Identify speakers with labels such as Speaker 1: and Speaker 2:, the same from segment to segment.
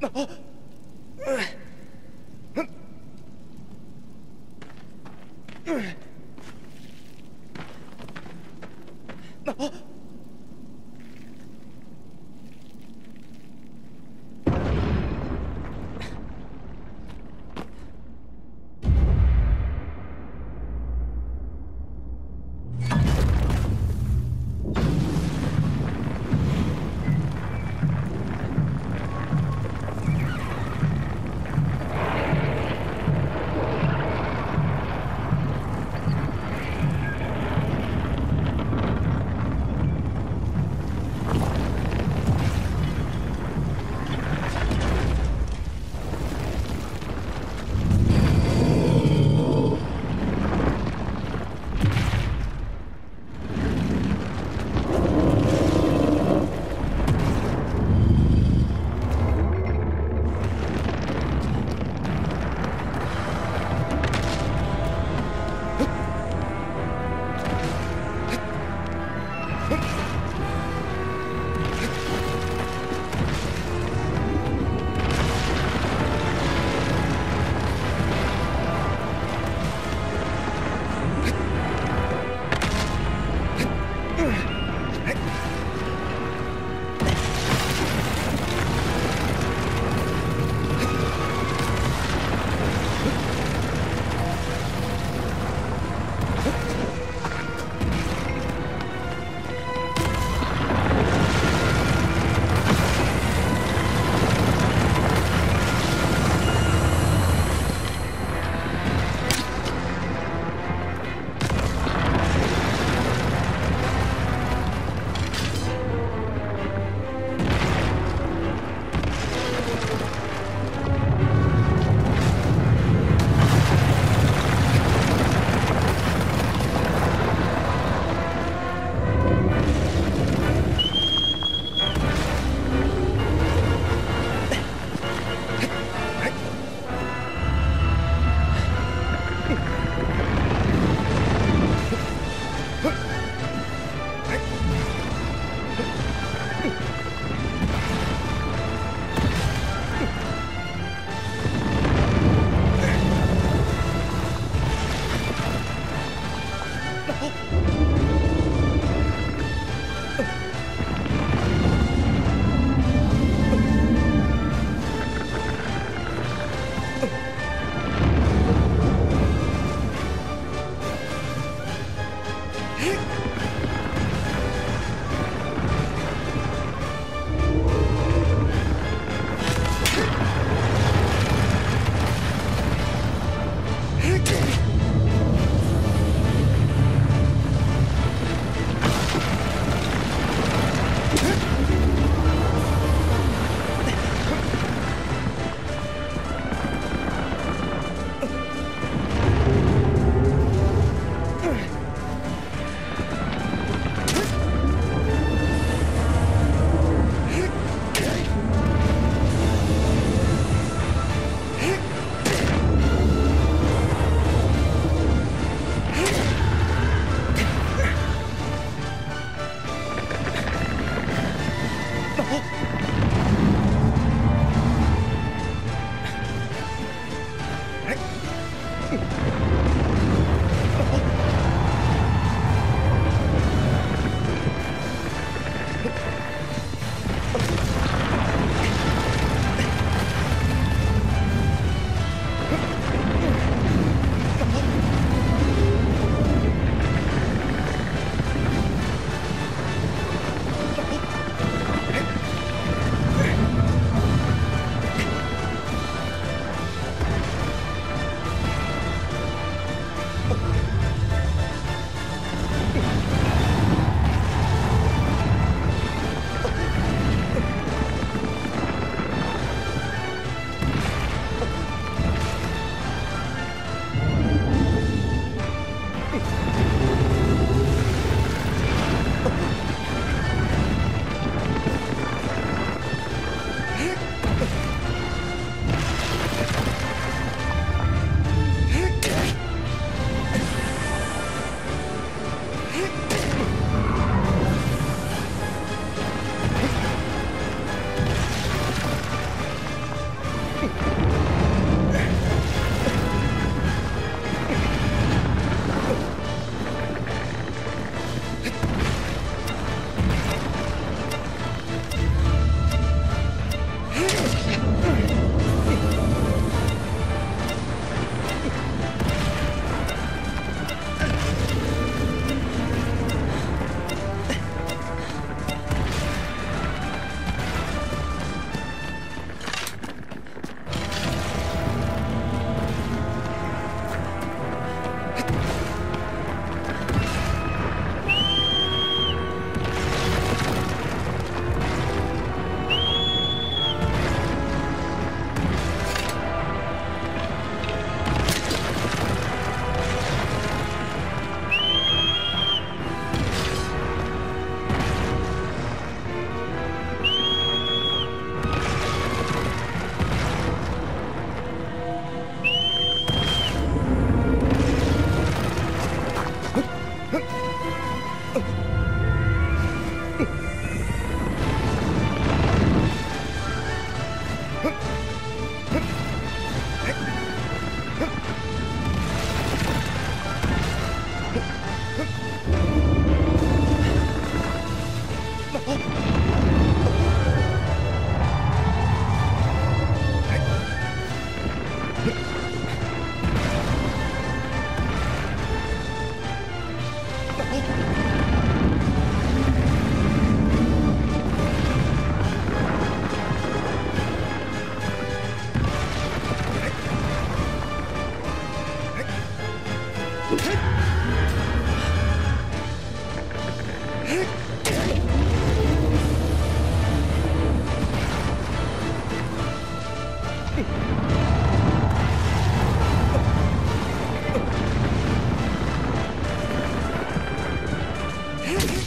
Speaker 1: 那……哎。Oh. Hey!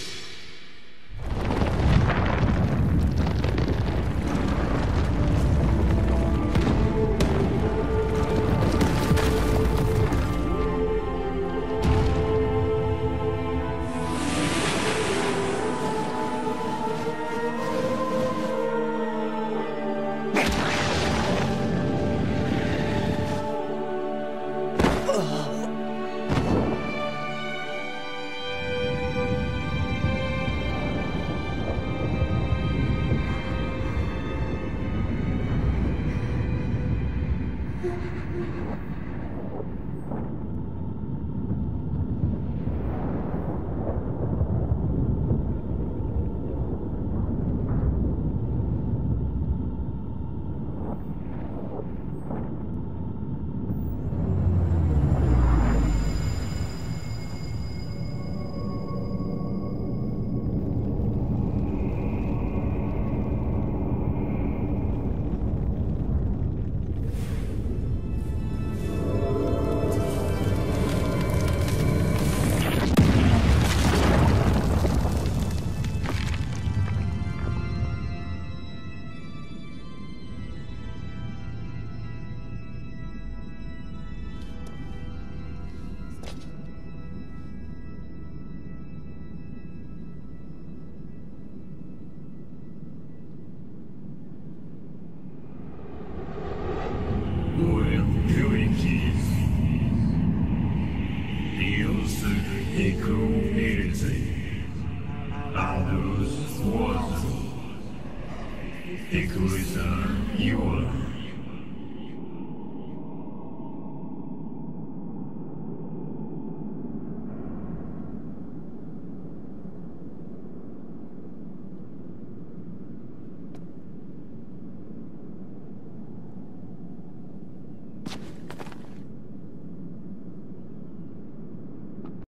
Speaker 1: you are.